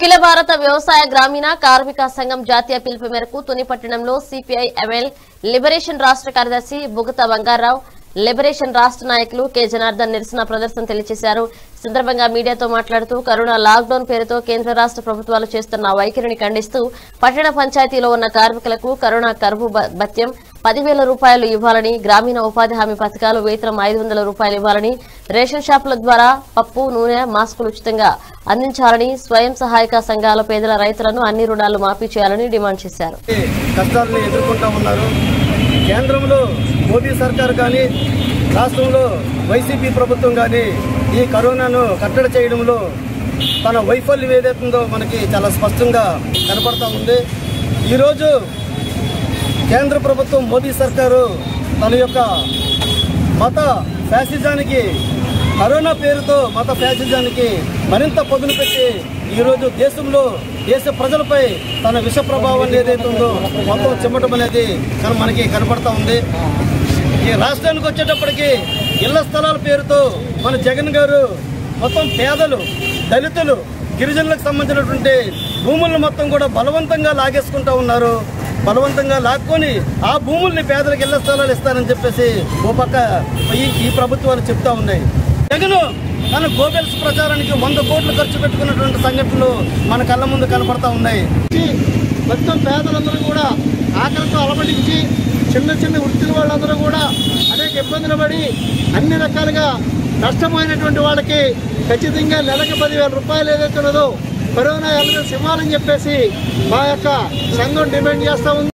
అఖిల భారత వ్యవసాయ గ్రామీణ కార్మిక సంఘం జాతీయ పిలుపు మేరకు తునిపట్టణంలో సిపిఐ ఎంఎల్ లిబరేషన్ రాష్ట్ర కార్యదర్శి బుగత బంగారావు లిబరేషన్ రాష్ట్ర నాయకులు కె. జనార్దన్ నిరసన ప్రదర్శన తెలియజేశారు సందర్భంగా మీడియాతో మాట్లాడుతూ కరోనా లాక్డౌన్ పేరుతో కేంద్ర రాష్ట్ర ప్రభుత్వాలు చేస్తున్న వైఖరిని ఖండిస్తూ పట్టణ పంచాయతీలో ఉన్న కార్మికులకు కరోనా కరువు భత్యం పదివేల రూపాయలు ఇవ్వాలని గ్రామీణ ఉపాధి హామీ పథకాలు వేతనం ఐదు వందల రూపాయలు ఇవ్వాలని రేషన్ షాపుల ద్వారా పప్పు నూనె మాస్కులు ఉచితంగా అందించాలని స్వయం సహాయక సంఘాల పేదల రైతులను అన్ని రుణాలు మాఫీ చేయాలని డిమాండ్ చేశారు. ఎదుర్కొంటూ ఉన్నారు? కేంద్రంలో మోదీ సర్కార్ కానీ రాష్ట్రంలో వైసీపీ ప్రభుత్వం కానీ ఈ కరోనాను కట్టడి చేయడంలో తన వైఫల్యం ఏదైతుందో మనకి చాలా స్పష్టంగా కనపడతా ఉంది. ఈరోజు కేంద్ర ప్రభుత్వం మోదీ సర్కారు తన యొక్క మత ఫ్యాసిజానికి కరోనా పేరుతో మత ఫ్యాసిజానికి మరింత పదులు పెట్టి ఈరోజు దేశంలో దేశ ప్రజలపై తన విష ప్రభావం ఏదైతే ఉందో మొత్తం చిమ్మటం అనేది మనకి కనపడతా ఉంది. ఈ రాష్ట్రానికి వచ్చేటప్పటికి ఇళ్ళ స్థలాల పేరుతో మన జగన్ గారు మొత్తం పేదలు దళితులు గిరిజనులకు సంబంధించినటువంటి భూములను మొత్తం కూడా బలవంతంగా లాగేసుకుంటా ఉన్నారు. బలవంతంగా లాక్కొని ఆ భూముల్ని పేదలకు ఇళ్ళ స్థలాలు ఇస్తారని చెప్పేసి ఓ పక్క ఈ ఈ ప్రభుత్వాలు చెప్తా ఉన్నాయి. జగన్ తన గోబెల్స్ ప్రచారానికి వంద కోట్లు ఖర్చు పెట్టుకున్నటువంటి సంఘటనలు మన కళ్ళ ముందు కనపడతా ఉన్నాయి. మొత్తం పేదలందరూ కూడా ఆకలితో అలమటించి చిన్న చిన్న వృత్తుల వాళ్ళందరూ కూడా అనేక ఇబ్బందులు పడి అన్ని రకాలుగా నష్టమైనటువంటి వాళ్ళకి ఖచ్చితంగా నెలకు పదివేల రూపాయలు ఏదైతే ఉన్నదో కరోనా ఎల్లవేసి ఇవ్వాలని చెప్పేసి మా యొక్క సంఘం డిమాండ్ చేస్తా ఉంది.